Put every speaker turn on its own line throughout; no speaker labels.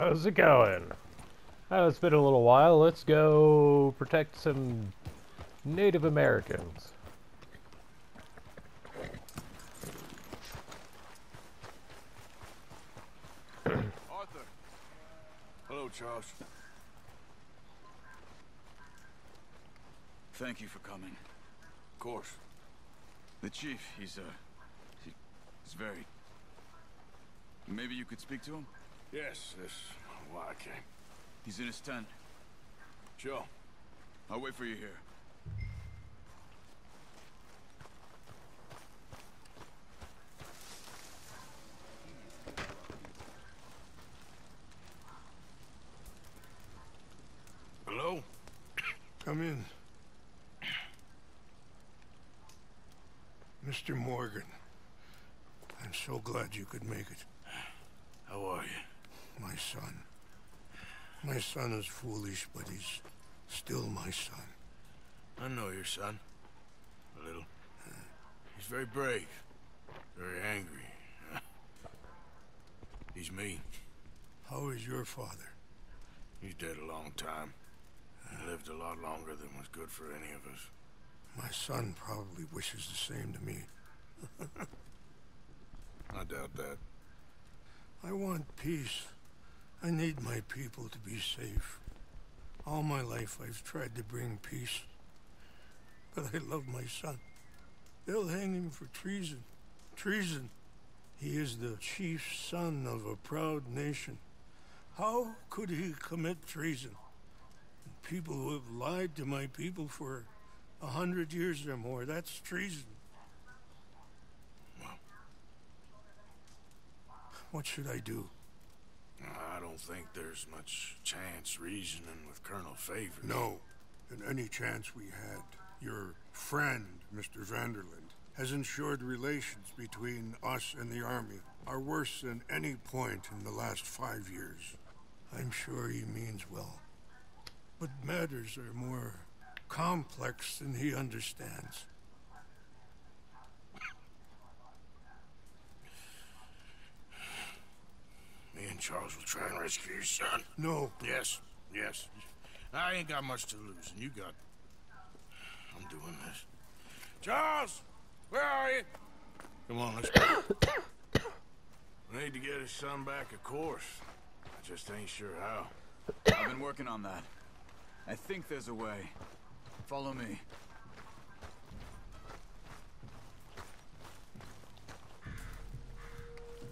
How's it going? Oh, it's been a little while. Let's go protect some Native Americans.
Arthur. Hello, Charles.
Thank you for coming.
Of course.
The chief, he's, uh, he's very... Maybe you could speak to him?
Yes, that's why I came.
He's in his tent.
Sure.
I'll wait for you here.
Hello?
Come in. Mr. Morgan, I'm so glad you could make it.
How are you?
My son. My son is foolish, but he's still my son.
I know your son. A little. He's very brave. Very angry. He's mean.
How is your father?
He's dead a long time. He lived a lot longer than was good for any of us.
My son probably wishes the same to me.
I doubt that.
I want peace. I need my people to be safe. All my life I've tried to bring peace. But I love my son. They'll hang him for treason. Treason. He is the chief son of a proud nation. How could he commit treason? People who have lied to my people for a hundred years or more, that's treason. What should I do?
Think there's much chance reasoning with Colonel Favours.
No. And any chance we had, your friend, Mr. Van der Linde, has ensured relations between us and the Army are worse than any point in the last five years. I'm sure he means well. But matters are more complex than he understands.
Charles will try and rescue your son.
No.
Yes, yes. I ain't got much to lose, and you got... I'm doing this. Charles! Where are you? Come on, let's go. we need to get his son back, of course. I just ain't sure how.
I've been working on that. I think there's a way. Follow me.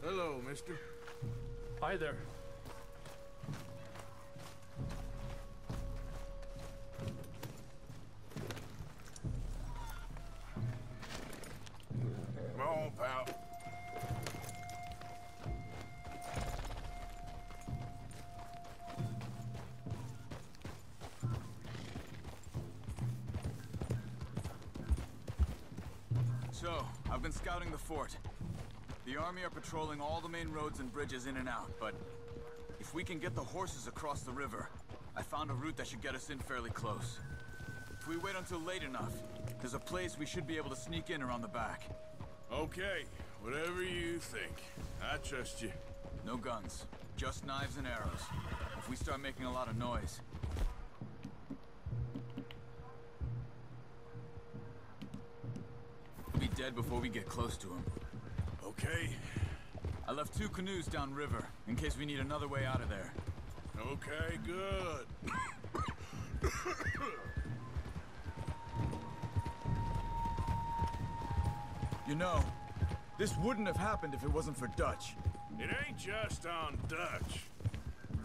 Hello, mister.
Hi there.
Come on, pal.
So, I've been scouting the fort. The army are patrolling all the main roads and bridges in and out, but if we can get the horses across the river, I found a route that should get us in fairly close. If we wait until late enough, there's a place we should be able to sneak in around the back.
Okay, whatever you think. I trust you.
No guns, just knives and arrows. If we start making a lot of noise, we'll be dead before we get close to him.
Okay,
I left two canoes downriver, in case we need another way out of there.
okay, good.
You know, this wouldn't have happened if it wasn't for Dutch.
It ain't just on Dutch.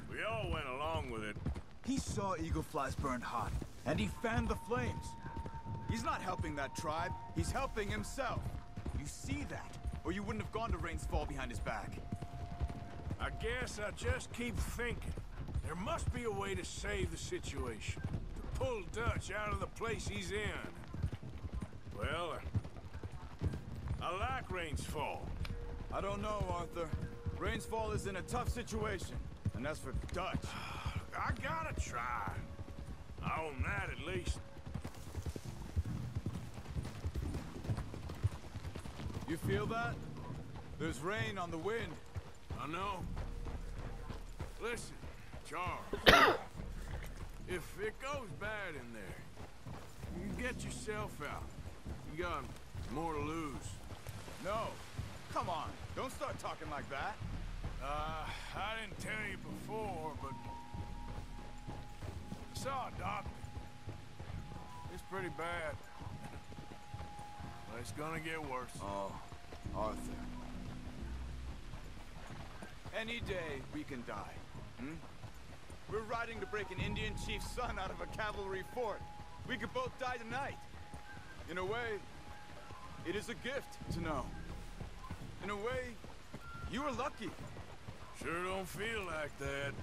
We all went along with it.
He saw Eagle Flies burned hot, and he fanned the flames. He's not helping that tribe, he's helping himself. You see that, or you wouldn't have gone to Rains Fall behind his back.
I guess I just keep thinking. There must be a way to save the situation. To pull Dutch out of the place he's in. Well, I, I like Rains Fall.
I don't know, Arthur. Rains Fall is in a tough situation, and as for Dutch,
I gotta try. I own that at least.
You feel that? There's rain on the wind.
I know. Listen, Charles. if it goes bad in there, you get yourself out. You got more to lose.
No. Come on. Don't start talking like that.
Uh, I didn't tell you before, but I saw a doctor. It's pretty bad. but it's gonna get worse.
Oh, Arthur. Any day we can die. Hmm? We're riding to break an Indian chief's son out of a cavalry fort. We could both die tonight. In a way, it is a gift to know. In a way, you were lucky.
Sure don't feel like that.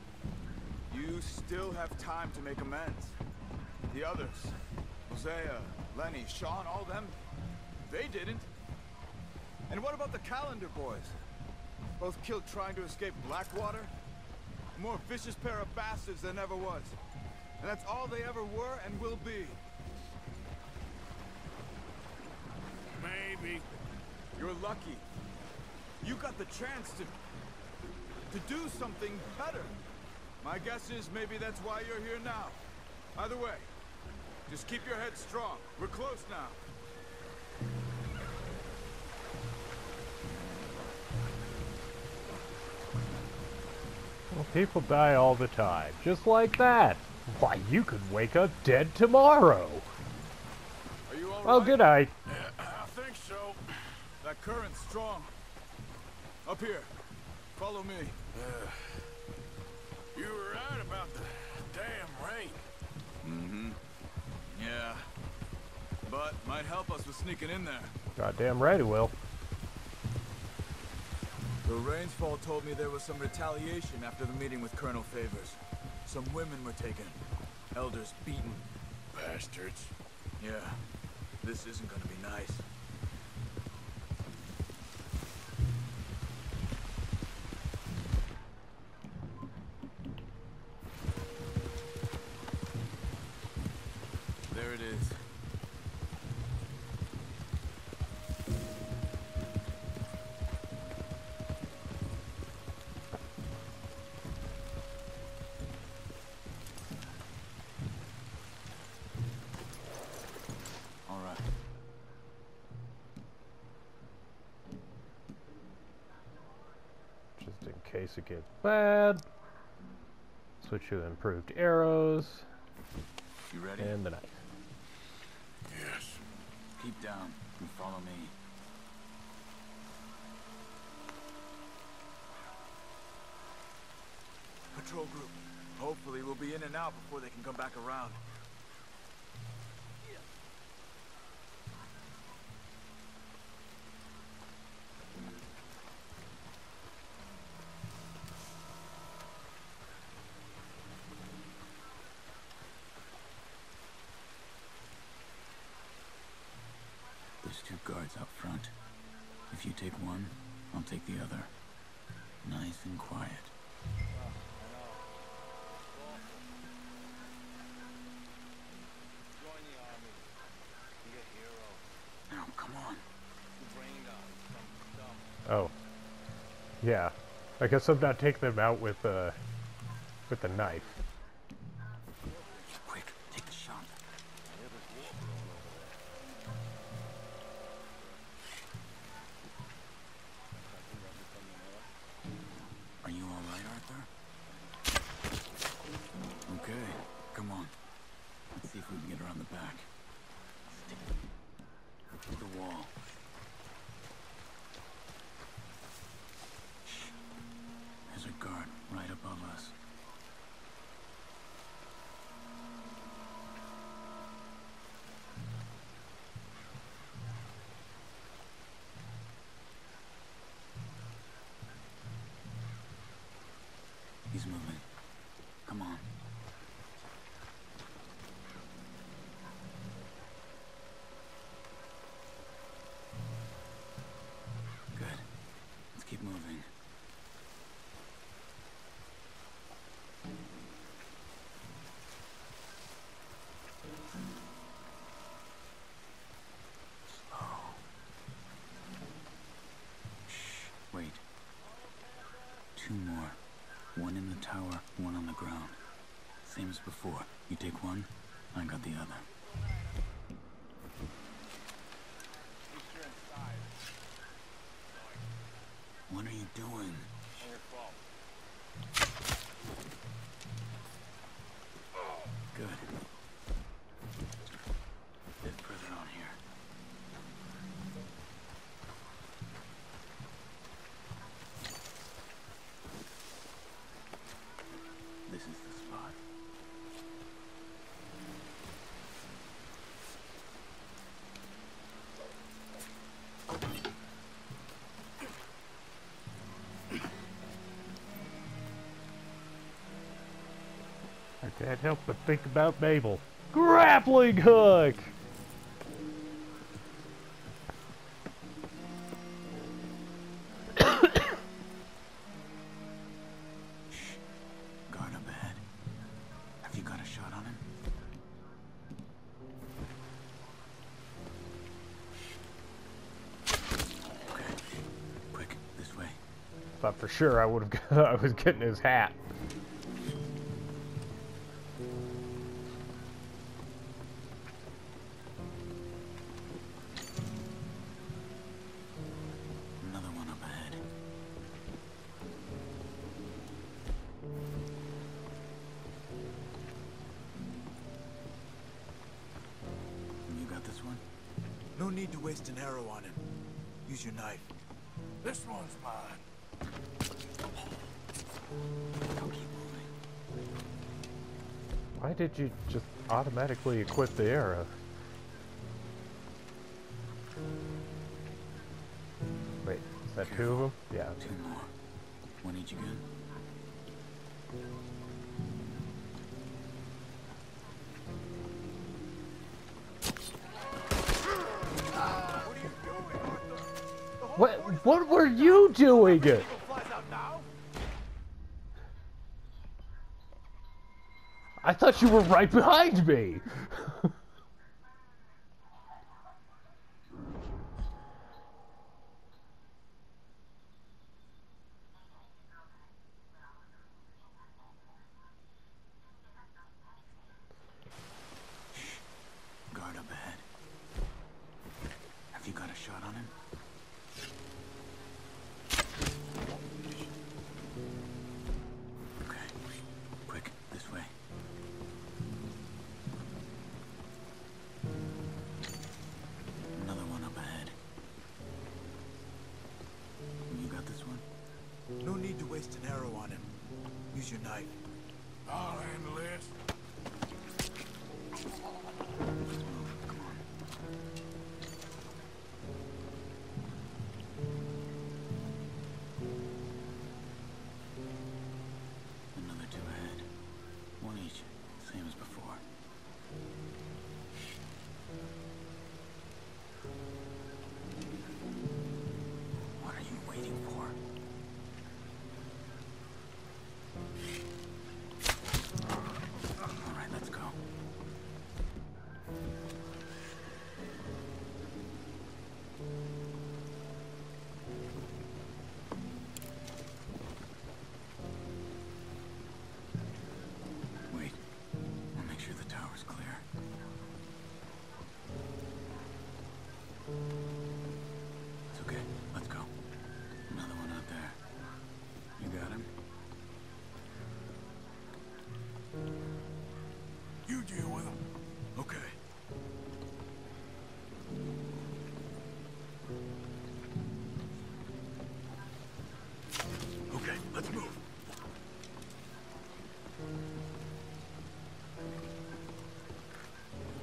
You still have time to make amends. The others, Hosea, Lenny, Sean, all them, they didn't. And what about the Callander boys? Both killed trying to escape Blackwater? A more vicious pair of bastards than ever was. And that's all they ever were and will be.
Maybe.
You're lucky. You got the chance to... to do something better. My guess is maybe that's why you're here now. Either way, just keep your head strong. We're close now.
People die all the time, just like that. Why, you could wake up dead tomorrow.
Are you all
Oh,
right?
good night.
Yeah, I think so.
That current's strong. Up here. Follow me.
You were right about the damn rain.
Mm-hmm. Yeah. But might help us with sneaking in there.
Goddamn right it will.
The Rains Fall told me there was some retaliation after the meeting with Colonel Favours. Some women were taken. Elders beaten.
Bastards.
Yeah. This isn't gonna be nice.
Just in case bad. Switch to improved arrows
You ready?
and the knife.
Yes.
Keep down and follow me. Patrol group. Hopefully we'll be in and out before they can come back around. Two out front. If you take one, I'll take the other. Nice and quiet. Now, come on.
Oh. Yeah. I guess I'm not taking them out with, uh, with the knife.
The
ground. Same as before. You take one, I got the other.
I can't help but think about Mabel. Grappling hook!
Guard up ahead. Have you got a shot on him? Okay. Quick, this way.
Thought for sure I would have. I was getting his hat. Why did you just automatically equip the arrow? Wait, is that two of them? Yeah.
Two more. One each again.
What? What were you doing? I thought you were right behind me.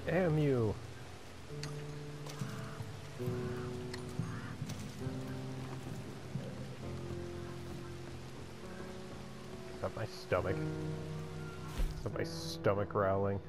Damn you. Is that my stomach? Is that my stomach growling?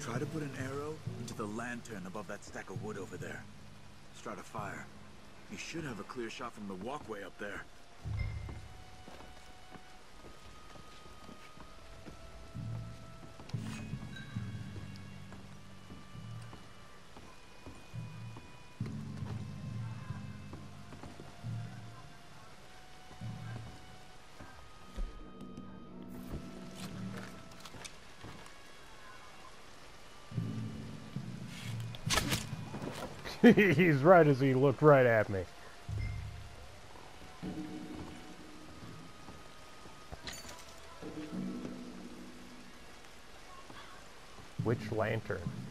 Try to put an arrow into the lantern above that stack of wood over there. Start a fire. You should have a clear shot from the walkway up there.
He's right as he looked right at me. Which lantern?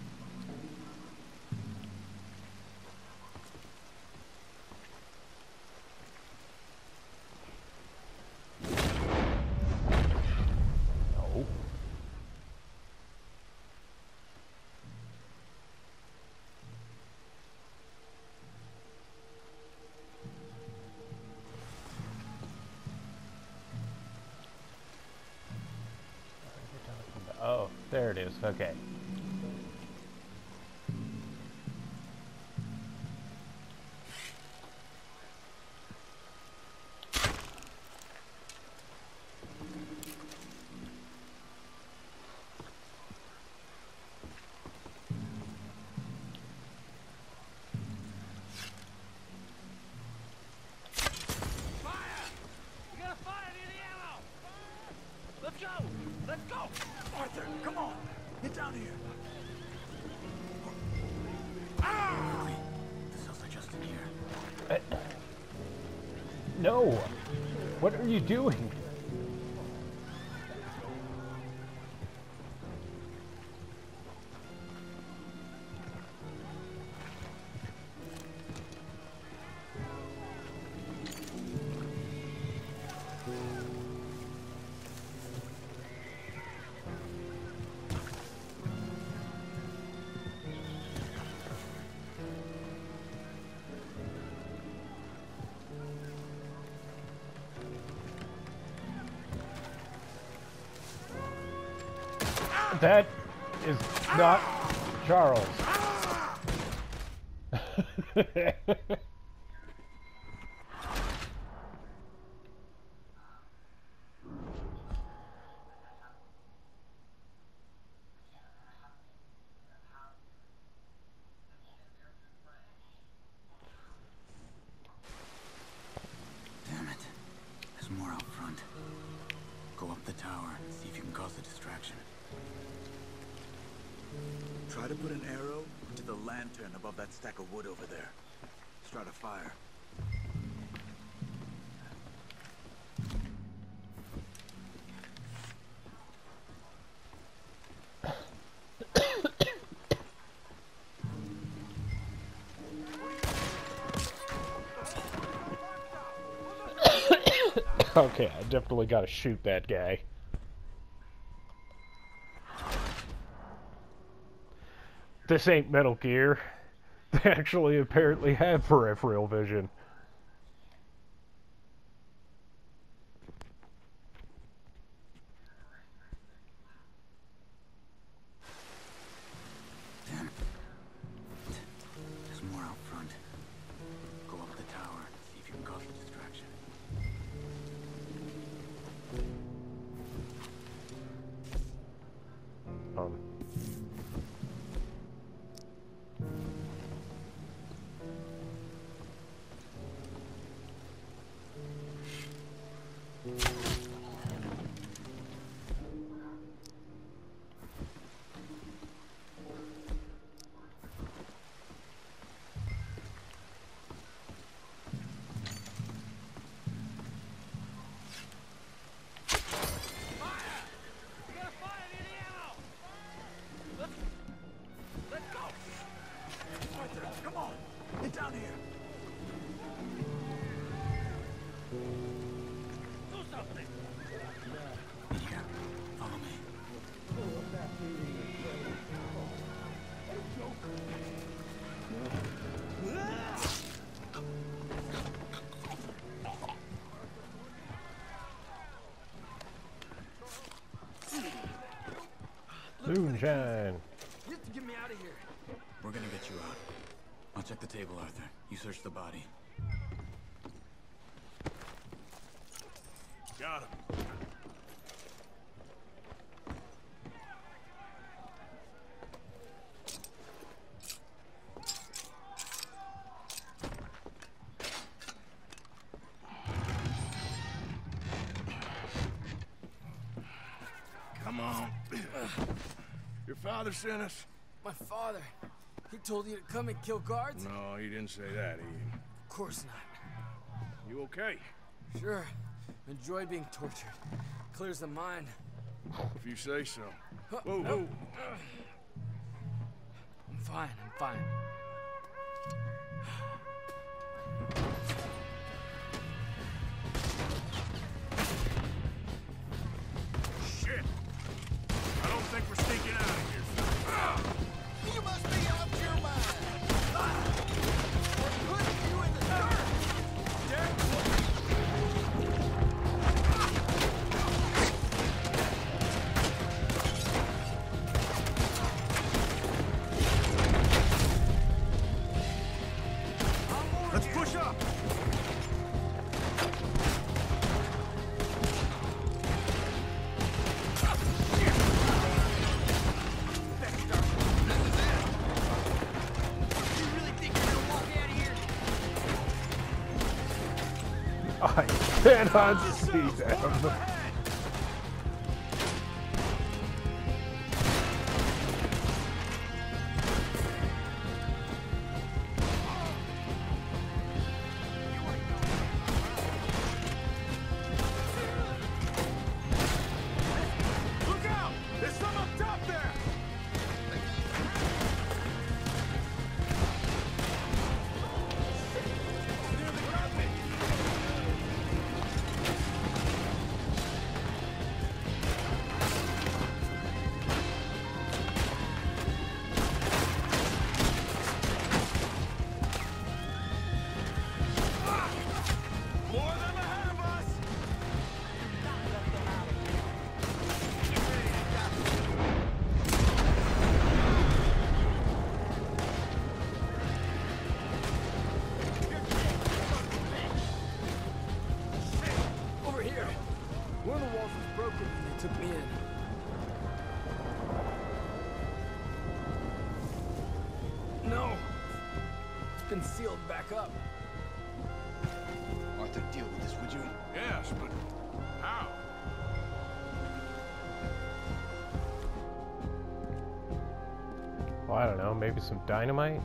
Are
you doing? That is not Charles. okay, I definitely gotta shoot that guy. This ain't Metal Gear. They actually apparently have peripheral vision.
Moonshine.
You have to get me out of here.
We're gonna get you out. I'll check the table, Arthur. You search the body.
Got him. Come on. Your father sent us?
My father. He told you to come and kill guards?
No, he didn't say that. He...
Of course not.
You okay?
Sure. Enjoy being tortured. Clears the mind.
If you say so. Whoa, whoa.
I'm fine, I'm fine.
Shit! I don't think we're sneaking out
cannot see them.
Been sealed back up.
Arthur, deal with this, would you?
Yes, but how?
Well, I don't know, maybe some dynamite?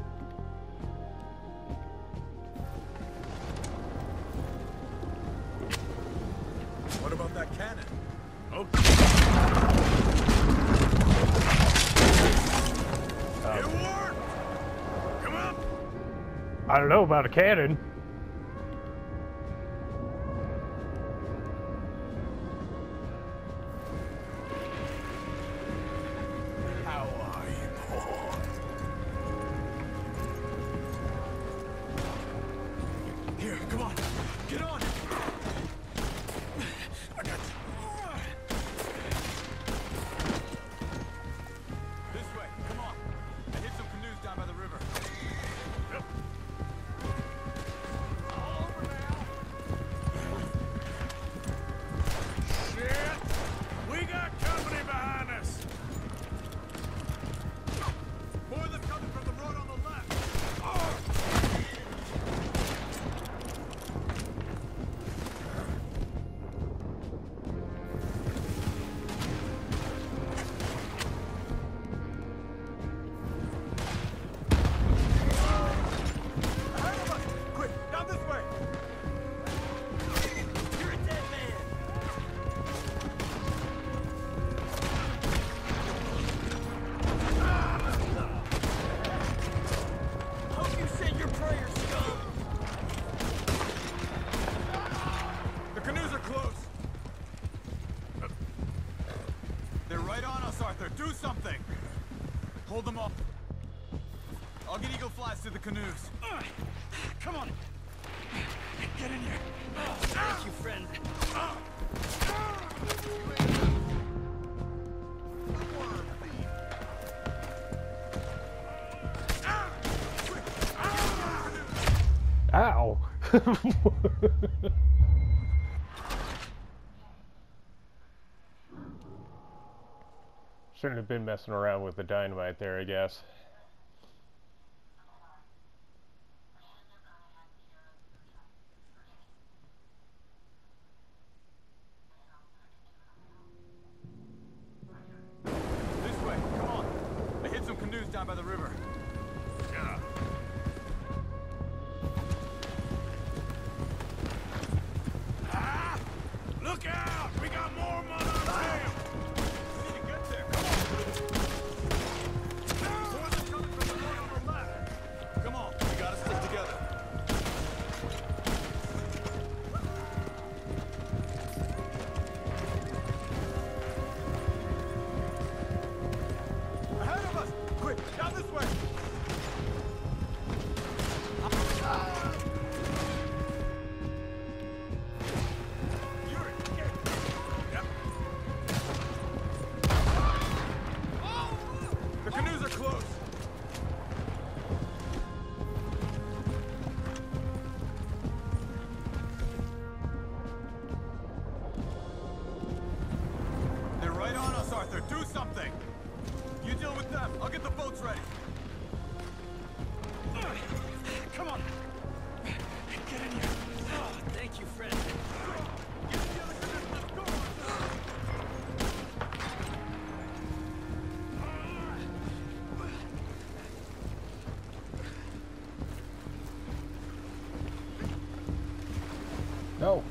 I don't know about a cannon.
canoes. Come on. Get in here.
Thank you, friend. Ow.
Shouldn't have been messing around with the dynamite there, I guess.
do something. You deal with them. I'll get the boats ready. Come on. Get in here.
Oh, thank you, friend.
No.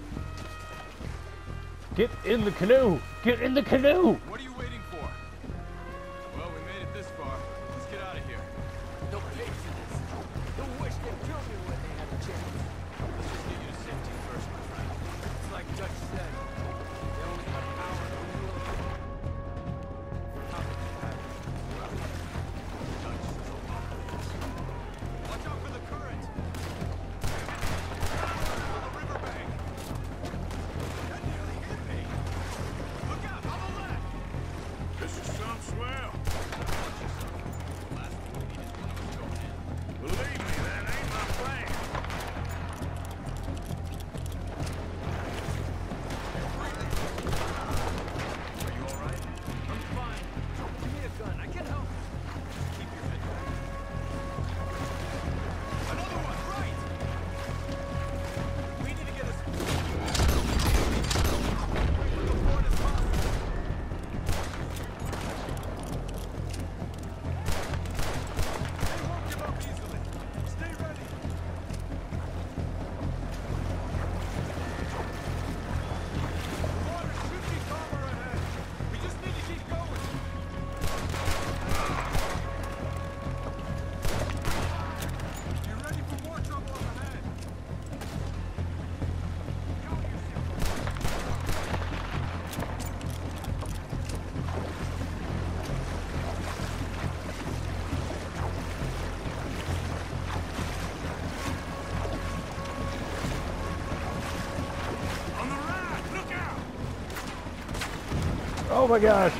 Get in the canoe! Get in the canoe! Oh my gosh.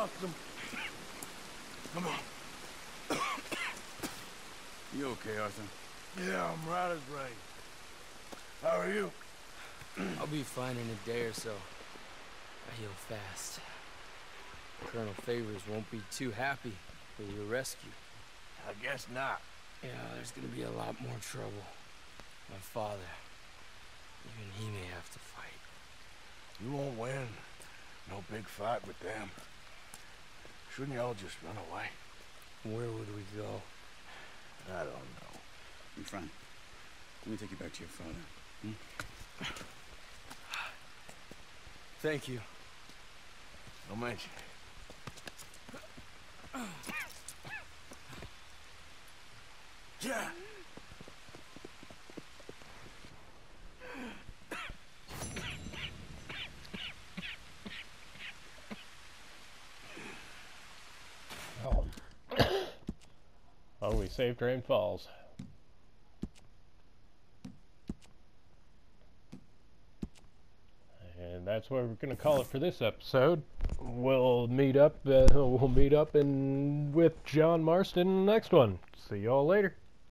awesome. Come on.
you okay, Arthur?
Yeah, I'm right as rain. How are you?
I'll be fine in a day or so. I heal fast. Colonel Favours won't be too happy with your rescue.
I guess not.
Yeah, there's gonna be a lot more trouble. My father. Even he may have to fight.
You won't win. No big fight with them. Shouldn't y'all just run away?
Where would we go?
I don't know.
I'm fine. Let me take you back to your father. Hmm?
Thank you.
Don't mention. Yeah.
Oh. Oh, we saved Rains Fall. And that's where we're going to call it for this episode. We'll meet up. Uh, we'll meet up in with John Marston next one. See y'all later.